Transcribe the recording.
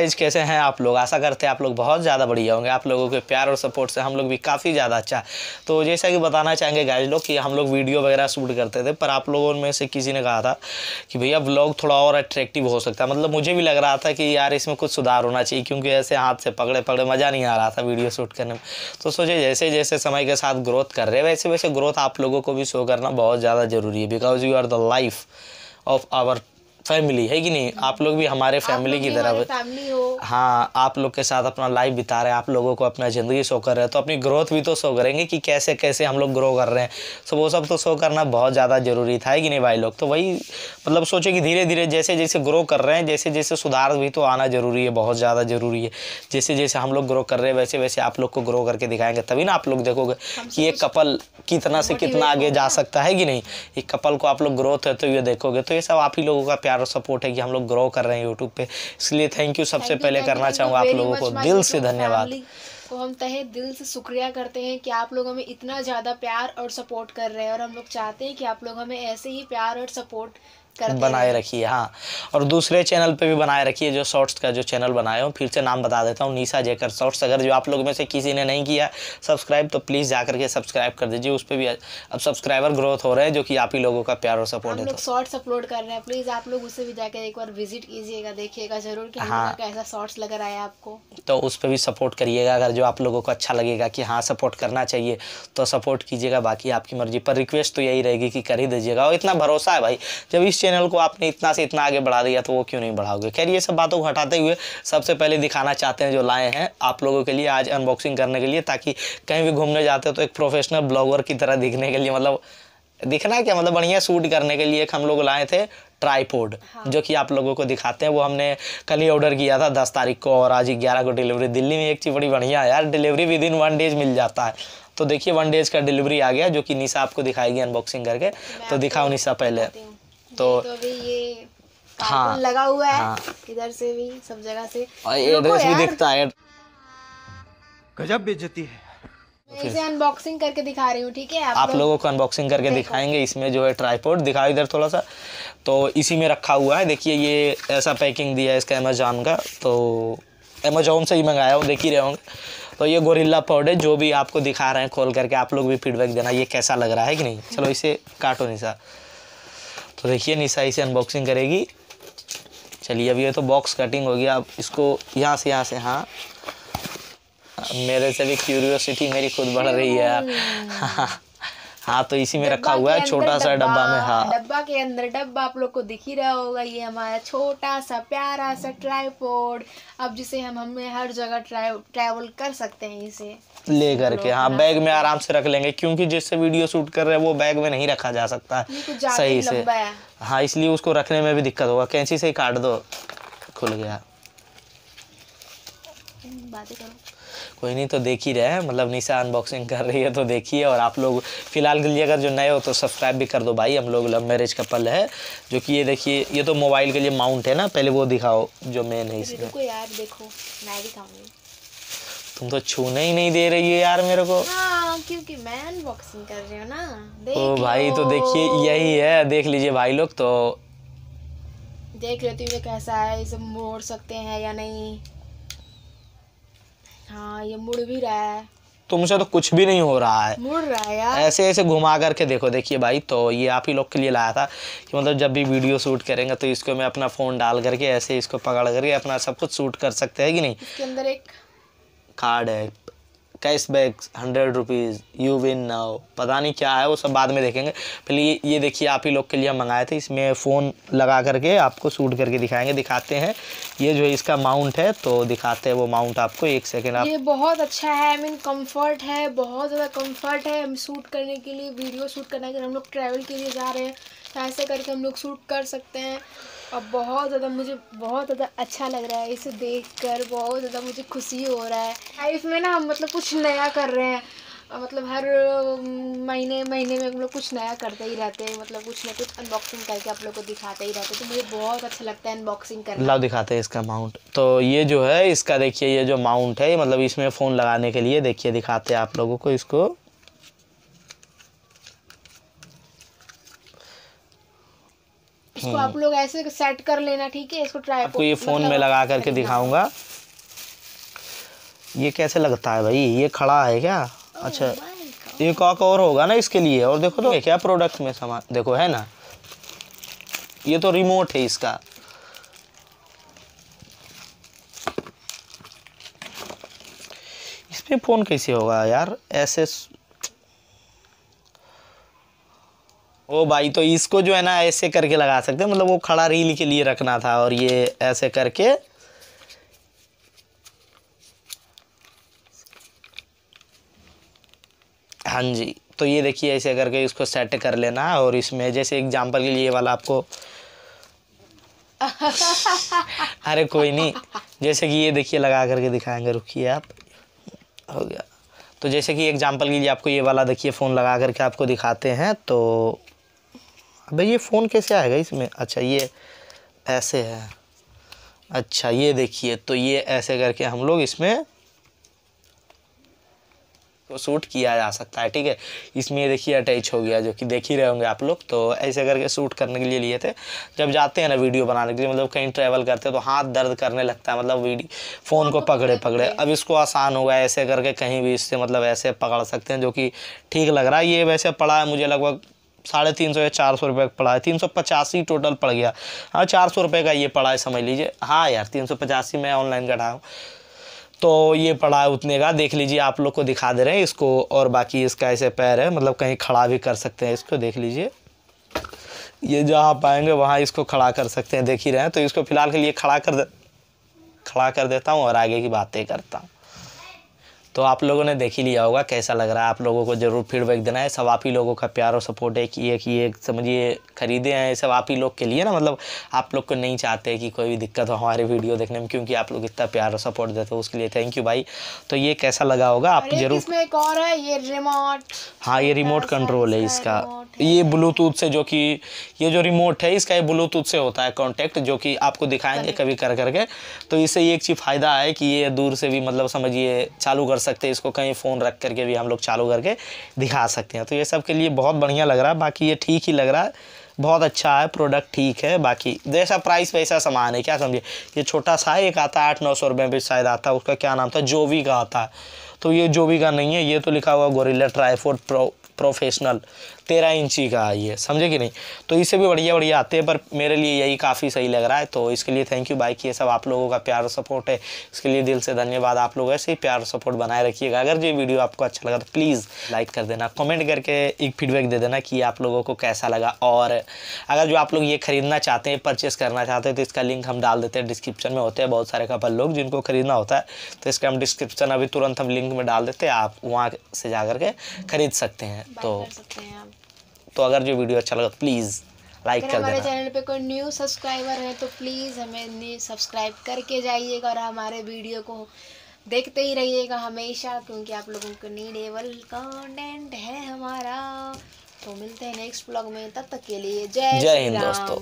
Guys कैसे हैं, आप लोग आशा करते हैं आप लोग बहुत ज़्यादा बढ़िया होंगे। आप लोगों के प्यार और सपोर्ट से हम लोग भी काफ़ी ज़्यादा अच्छा तो जैसा कि बताना चाहेंगे गाइज़ लोग कि हम लोग वीडियो वगैरह शूट करते थे, पर आप लोगों में से किसी ने कहा था कि भैया व्लॉग थोड़ा और अट्रैक्टिव हो सकता है। मतलब मुझे भी लग रहा था कि यार इसमें कुछ सुधार होना चाहिए, क्योंकि ऐसे हाथ से पकड़े पकड़े मज़ा नहीं आ रहा था वीडियो शूट करने में। तो सोचे जैसे जैसे समय के साथ ग्रोथ कर रहे वैसे वैसे ग्रोथ आप लोगों को भी शो करना बहुत ज़्यादा ज़रूरी है because you are the life of our family है कि नहीं? आप लोग भी हमारे फैमिली की तरह हाँ। आप लोग के साथ अपना लाइफ बिता रहे हैं आप लोगों को अपना ज़िंदगी शो कर रहे हैं तो अपनी ग्रोथ भी तो शो करेंगे कि कैसे कैसे हम लोग ग्रो कर रहे हैं। सो वो सब तो शो करना बहुत ज़्यादा ज़रूरी था है कि नहीं भाई लोग? तो वही मतलब सोचे कि धीरे धीरे जैसे जैसे ग्रो कर रहे हैं जैसे जैसे सुधार भी तो आना ज़रूरी है बहुत ज़्यादा ज़रूरी है। जैसे जैसे हम लोग ग्रो कर रहे हैं वैसे वैसे आप लोग को ग्रो करके दिखाएँगे तभी ना आप लोग देखोगे कि एक कपल कितना से कितना आगे जा सकता है कि नहीं? एक कपल को आप लोग ग्रोथ है तो ये देखोगे तो ये सब आप ही लोगों का प्यार और सपोर्ट है कि हम लोग ग्रो कर रहे हैं यूट्यूब पे। इसलिए थैंक यू सबसे पहले करना चाहूँगा आप लोगों को। दिल से धन्यवाद। को हम तहे दिल से शुक्रिया करते हैं कि आप लोग हमें इतना ज़्यादा प्यार और सपोर्ट कर रहे हैं और हम लोग चाहते हैं कि आप लोग हमें ऐसे ही प्यार और सपोर्ट बनाए रखिए हाँ। और दूसरे चैनल पे भी बनाए रखिए जो शॉर्ट्स का जो चैनल बनाया हूँ फिर से नाम बता देता हूँ निशा जेकर शॉर्ट्स। अगर जो आप लोग में से किसी ने नहीं किया सब्सक्राइब तो प्लीज़ जा करके सब्सक्राइब कर दीजिए उस पर भी अब सब्सक्राइबर ग्रोथ हो रहे हैं जो कि आप ही लोगों का प्यार और सपोर्ट हम है लोग शॉर्ट्स अपलोड कर रहे हैं प्लीज़ आप लोग उसे भी जाकर एक बार विज़िट कीजिएगा देखिएगा ज़रूर कि हाँ। कैसा शॉर्ट्स लग रहा है आपको। तो उस पर भी सपोर्ट करिएगा अगर जो आप लोगों को अच्छा लगेगा कि हाँ सपोर्ट करना चाहिए तो सपोर्ट कीजिएगा बाकी आपकी मर्ज़ी। पर रिक्वेस्ट तो यही रहेगी कि कर ही दीजिएगा। और इतना भरोसा है भाई जब इस चैनल को आपने इतना से इतना आगे बढ़ा दिया तो वो क्यों नहीं बढ़ाओगे? खैर ये सब बातों को हटाते हुए सबसे पहले दिखाना चाहते हैं जो लाए हैं आप लोगों के लिए आज अनबॉक्सिंग करने के लिए ताकि कहीं भी घूमने जाते हो तो एक प्रोफेशनल ब्लॉगर की तरह दिखने के लिए मतलब दिखना क्या? मतलब बढ़िया शूट करने के लिए एक हम लोग लाए थे ट्राईपोड हाँ। जो कि आप लोगों को दिखाते हैं। वो हमने कल ही ऑर्डर किया था दस तारीख को और आज ग्यारह को डिलीवरी दिल्ली में एक चीज़ बड़ी बढ़िया है यार delivery within one days मिल जाता है। तो देखिए वन डेज़ का डिलीवरी आ गया जो कि निशा आपको दिखाएगी अनबॉक्सिंग करके। तो दिखाओ निशा पहले। तो- तो अभी ये हाँ, लगा हुआ है हाँ। इधर से भी सब जगह से। और एड्रेस भी दिखता है। गजब बेइज्जती है। मैं इसे अनबॉक्सिंग करके दिखा रही हूँ ठीक है? आप लोगों को अनबॉक्सिंग करके दिखाएँगे इसमें जो है ट्राईपोड दिखाओ इधर थोड़ा सा। तो इसी में रखा हुआ है देखिए ये ऐसा पैकिंग दिया है इसका अमेजोन का तो अमेजोन से ही मंगाया हूँ देख ही रहे होंगे। तो ये गोरिल्ला पाउडर जो भी आपको दिखा रहे हैं खोल करके आप लोग भी फीडबैक देना ये कैसा लग रहा है कि नहीं? चलो इसे काटो नहीं निशा। तो देखिए निशा इसे अनबॉक्सिंग करेगी। चलिए अब ये तो बॉक्स कटिंग हो गया। अब इसको यहाँ से यहाँ से हाँ। मेरे से भी क्यूरियोसिटी मेरी खुद बढ़ रही है। यार हाँ तो इसी में रखा हुआ है छोटा सा डब्बा में हाँ। डब्बा के अंदर डब्बा आप लोग को दिख ही रहा होगा ये हमारा छोटा सा प्यारा सा ट्राईपोड अब जिसे हम हमें हर जगह ट्रैवल कर सकते हैं इसे। ले करके हाँ बैग में आराम से रख लेंगे क्योंकि जिससे वीडियो शूट कर रहे हैं वो बैग में नहीं रखा जा सकता है सही से। है। हाँ इसलिए उसको रखने में भी दिक्कत होगा। कैंची से ही काट दो। खुल गया। कोई नहीं तो देख ही रहे हैं। मतलब निशा अनबॉक्सिंग कर रही है तो देखिए। और आप लोग फ़िलहाल के लिए अगर जो नए हो तो सब्सक्राइब भी कर दो भाई। हम लोग लव मैरिज कपल है जो कि ये देखिए ये तो मोबाइल के लिए माउंट है ना। पहले वो दिखाओ जो मेन है इसमें। यार देखो मैं भी खाऊँगी तुम तो छूने ही नहीं दे रही है यार मेरे को। हाँ क्योंकि मैं अनबॉक्सिंग कर रही हूँ ना। देख ओ भाई तो देखिए यही है देख लीजिए भाई लोग तो देख लेती हूँ कैसा है इसे मोड़ सकते हैं या नहीं। हाँ ये मुड़ भी रहा है। तुमसे तो कुछ भी नहीं हो रहा है। मुड़ रहा है यार। ऐसे ऐसे घुमा करके देखो देखिए भाई तो ये आप ही लोग के लिए लाया था कि मतलब जब भी वीडियो शूट करेंगे तो इसको मैं अपना फ़ोन डाल करके ऐसे इसको पकड़ करके अपना सब कुछ शूट कर सकते हैं कि नहीं? इसके अंदर एक कार्ड है cashback hundred rupees you win now पता नहीं क्या है, वो सब बाद में देखेंगे। पहले ये ये देखिए, आप ही लोग के लिए हम मंगाए थे, इसमें फ़ोन लगा करके आपको शूट करके दिखाएँगे, दिखाते हैं। ये जो है, इसका माउंट है तो दिखाते हैं वो माउंट आपको, एक सेकेंड आप ये बहुत अच्छा है आई मीन कंफर्ट है, बहुत ज़्यादा कंफर्ट है, हम शूट करने के लिए वीडियो शूट करने के लिए, हम लोग ट्रैवल के लिए जा रहे हैं तो ऐसे करके हम लोग शूट कर सकते हैं। और बहुत ज़्यादा मुझे, बहुत ज़्यादा अच्छा लग रहा है इसे देखकर, बहुत ज़्यादा मुझे खुशी हो रहा है। लाइफ में ना हम मतलब कुछ नया कर रहे हैं। मतलब हर महीने महीने में हम लोग कुछ नया करते ही रहते हैं। मतलब कुछ ना कुछ अनबॉक्सिंग करके आप लोग को दिखाते ही रहते हैं। तो मुझे बहुत अच्छा लगता है अनबॉक्सिंग करना। लाओ, दिखाते हैं इसका माउंट तो ये जो है, इसका देखिए, ये जो माउंट है मतलब इसमें फ़ोन लगाने के लिए देखिए, दिखाते हैं आप लोगों को इसको। इसको आप लोग ऐसे सेट कर लेना ठीक है? इसको ट्राई आपको ये फ़ोन में लगा करके दिखाऊँगा। ये कैसे लगता है भाई? ये खड़ा है क्या? अच्छा एक और और होगा ना इसके लिए? और देखो तो क्या प्रोडक्ट में सामान देखो है ना? ये तो रिमोट है इसका। इस पे फ़ोन कैसे होगा यार? ऐसे ओ भाई तो इसको जो है ना ऐसे करके लगा सकते हैं। मतलब वो खड़ा रील के लिए रखना था और ये ऐसे करके। हाँ जी तो ये देखिए ऐसे करके इसको सेट कर लेना और इसमें जैसे एग्जांपल के लिए वाला आपको अरे कोई नहीं, जैसे कि ये देखिए लगा करके दिखाएँगे, रुकिए आप। हो गया। तो जैसे कि एग्जांपल के लिए आपको ये वाला देखिए फ़ोन लगा करके आपको दिखाते हैं तो अबे ये फ़ोन कैसे आएगा इसमें? अच्छा ये ऐसे है। अच्छा ये देखिए तो ये ऐसे करके हम लोग इसमें को सूट किया जा सकता है ठीक है? इसमें ये देखिए अटैच हो गया जो कि देख ही रहे होंगे आप लोग तो ऐसे करके सूट करने के लिए लिए थे। जब जाते हैं ना वीडियो बनाने के लिए मतलब कहीं ट्रैवल करते हैं तो हाथ दर्द करने लगता है मतलब वीडियो फ़ोन को पकड़े पकड़े। अब इसको आसान होगा ऐसे करके कहीं भी इससे मतलब ऐसे पकड़ सकते हैं जो कि ठीक लग रहा है। ये वैसे पड़ा है मुझे लगभग साढ़े तीन सौ या चार सौ रुपये का पड़ा है। तीन सौ पचासी टोटल पड़ गया। हाँ चार सौ रुपये का ये पड़ा है, समझ लीजिए। हाँ यार, तीन सौ पचासी मैं ऑनलाइन कटा हूँ। तो ये पड़ा है उतने का। देख लीजिए, आप लोग को दिखा दे रहे हैं इसको और बाकी इसका ऐसे पैर है मतलब कहीं खड़ा भी कर सकते हैं इसको, देख लीजिए। ये जहाँ पाएँगे, वहाँ इसको खड़ा कर सकते हैं, देख ही रहे हैं। तो इसको फ़िलहाल के लिए खड़ा कर दे, खड़ा कर देता हूँ और आगे की बातें करता हूँ। तो आप लोगों ने देख ही लिया होगा कैसा लग रहा है। आप लोगों को ज़रूर फीडबैक देना है। सब आप ही लोगों का प्यार और सपोर्ट है कि एक कि ये समझिए खरीदे हैं। सब आप ही लोग के लिए ना मतलब आप लोग को नहीं चाहते कि कोई भी दिक्कत हो हमारे वीडियो देखने में क्योंकि आप लोग इतना प्यार और सपोर्ट देते हो उसके लिए। थैंक यू भाई। तो ये कैसा लगा होगा? आप ज़रूर इसमें एक और है ये रिमोट हाँ ये रिमोट कंट्रोल है इसका। ये ब्लूटूथ से जो कि ये जो रिमोट है इसका ये ब्लूटूथ से होता है कांटेक्ट जो कि आपको दिखाएँगे कभी कर करके। तो इससे ये एक चीज़ फ़ायदा है कि ये दूर से भी मतलब समझिए चालू कर सकते हैं इसको कहीं फ़ोन रख करके भी हम लोग चालू करके दिखा सकते हैं। तो ये सब के लिए बहुत बढ़िया लग रहा है बाकी ये ठीक ही लग रहा है। बहुत अच्छा है प्रोडक्ट ठीक है बाकी जैसा प्राइस वैसा सामान है क्या समझिए? ये छोटा सा एक आता है आठ नौ सौ रुपये में शायद आता है उसका क्या नाम था? जोवी का आता है। तो ये जोवी का नहीं है ये तो लिखा हुआ गोरिल्ला ट्राईफोर्ड प्रो प्रोफेशनल, तेरह इंची का है ये, समझे कि नहीं? तो इससे भी बढ़िया बढ़िया आते हैं, पर मेरे लिए यही काफ़ी सही लग रहा है। तो इसके लिए थैंक यू बाइक ये सब आप लोगों का प्यार सपोर्ट है। इसके लिए दिल से धन्यवाद, आप लोग ऐसे ही प्यार सपोर्ट बनाए रखिएगा। अगर ये वीडियो आपको अच्छा लगा तो प्लीज़ लाइक कर देना कमेंट करके एक फीडबैक दे देना कि आप लोगों को कैसा लगा। और अगर जो आप लोग ये खरीदना चाहते हैं परचेस करना चाहते हैं तो इसका लिंक हम डाल देते हैं डिस्क्रिप्शन में होते हैं बहुत सारे कपल लोग जिनको खरीदना होता है। तो इसका हम डिस्क्रिप्शन अभी तुरंत हम लिंक में डाल देते हैं, आप वहाँ से जा करके खरीद सकते हैं। तो तो अगर जो वीडियो अच्छा लगा प्लीज़ लाइक अगर कर हमारे चैनल पे कोई न्यू सब्सक्राइबर है तो प्लीज़ हमें सब्सक्राइब करके जाइएगा और हमारे वीडियो को देखते ही रहिएगा हमेशा क्योंकि आप लोगों को नीडेबल कंटेंट है हमारा तो मिलते हैं नेक्स्ट ब्लॉग में तब तक के लिए जय जय हिंद। दोस्तों।